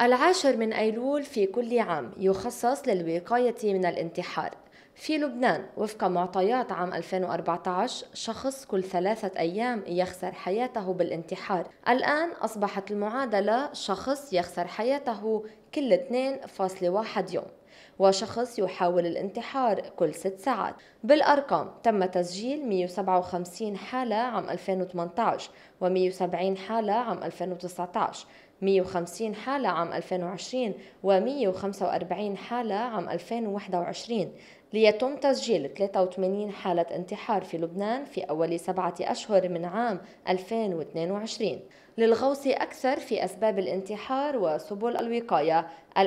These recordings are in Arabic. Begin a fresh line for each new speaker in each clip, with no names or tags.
العاشر من أيلول في كل عام يخصص للوقاية من الانتحار. في لبنان وفق معطيات عام 2014 شخص كل ثلاثة أيام يخسر حياته بالانتحار. الآن أصبحت المعادلة شخص يخسر حياته كل 2.1 يوم وشخص يحاول الانتحار كل ست ساعات. بالأرقام تم تسجيل 157 حالة عام 2018 و170 حالة عام 2019 150 حالة عام 2020 و145 حالة عام 2021 ليتم تسجيل 83 حالة انتحار في لبنان في أول سبعة أشهر من عام 2022 للغوص أكثر في أسباب الانتحار وسبل الوقاية.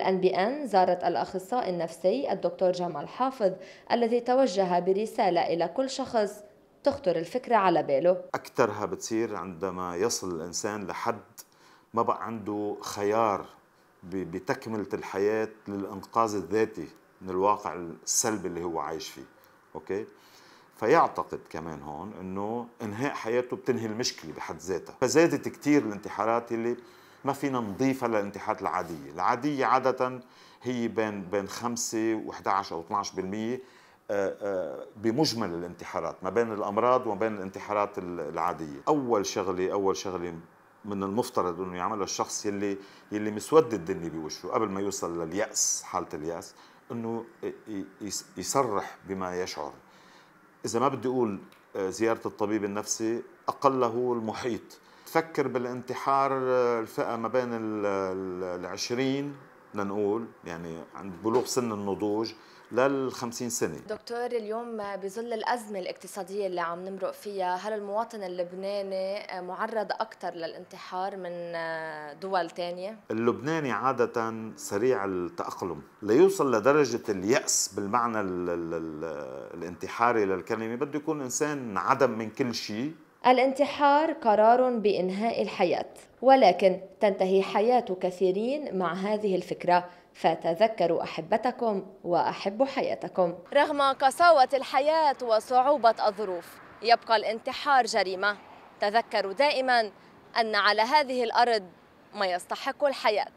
بي أن زارت الأخصائي النفسي الدكتور جمال حافظ الذي توجه برسالة إلى كل شخص تخطر الفكرة على باله.
أكثرها بتصير عندما يصل الإنسان لحد ما بقى عنده خيار بتكملة الحياة للإنقاذ الذاتي من الواقع السلبي اللي هو عايش فيه أوكي؟ فيعتقد كمان هون إنه إنهاء حياته بتنهي المشكلة بحد ذاتها. فزادت كثير الانتحارات اللي ما فينا نضيفها للانتحارات العادية. العادية عادة هي بين بين 5 و11 أو 12% آه، آه، بمجمل الانتحارات ما بين الأمراض وما بين الانتحارات العادية. أول شغله أول شغلة من المفترض إنه يعملها الشخص يلي يلي مسود الدنيا بوشه. قبل ما يوصل لليأس حالة اليأس إنه يصرح بما يشعر. إذا ما بدي أقول آه، زيارة الطبيب النفسي أقله المحيط. تفكر بالانتحار آه، الفئة ما بين العشرين لنقول يعني عند بلوغ سن النضوج لل 50 سنة.
دكتور اليوم بظل الأزمة الاقتصادية اللي عم نمرق فيها هل المواطن اللبناني معرض أكثر للانتحار من دول ثانية
اللبناني عادة سريع التأقلم ليوصل لدرجة اليأس بالمعنى ال ال ال الانتحاري للكلمة. بده يكون إنسان عدم من كل شيء.
الانتحار قرار بإنهاء الحياة ولكن تنتهي حياة كثيرين مع هذه الفكرة. فتذكروا أحبتكم واحبوا حياتكم. رغم قساوة الحياة وصعوبة الظروف يبقى الانتحار جريمة. تذكروا دائما أن على هذه الأرض ما يستحق الحياة.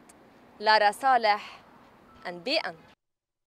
لارا صالح انبيئا